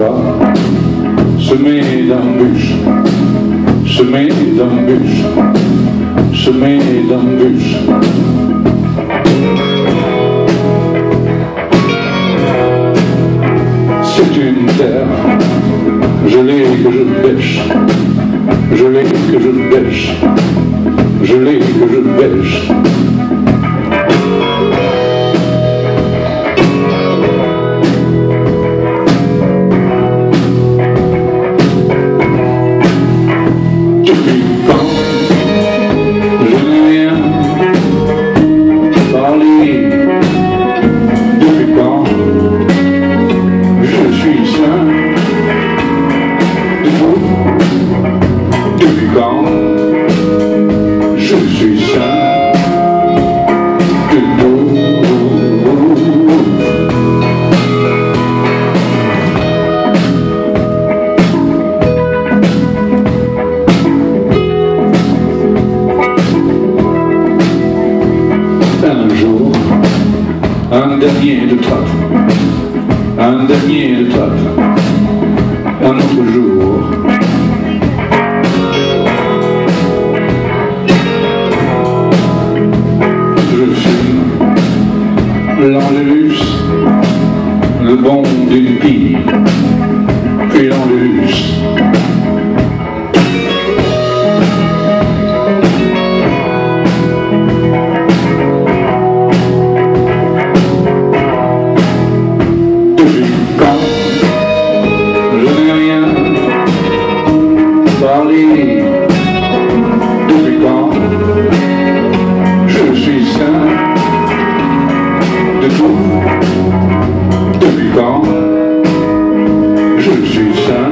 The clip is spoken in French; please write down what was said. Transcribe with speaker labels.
Speaker 1: vois semé d'embûches, semé d'embûches, semé d'embûches. C'est une terre gelée que je pêche, gelée que je pêche, gelée que je pêche. Je suis sain de tout un jour, un dernier de trappe, un dernier de trappe, un autre jour. Le bon d'une pie, puis. Depuis quand je n'ai rien parlé Depuis quand je suis sain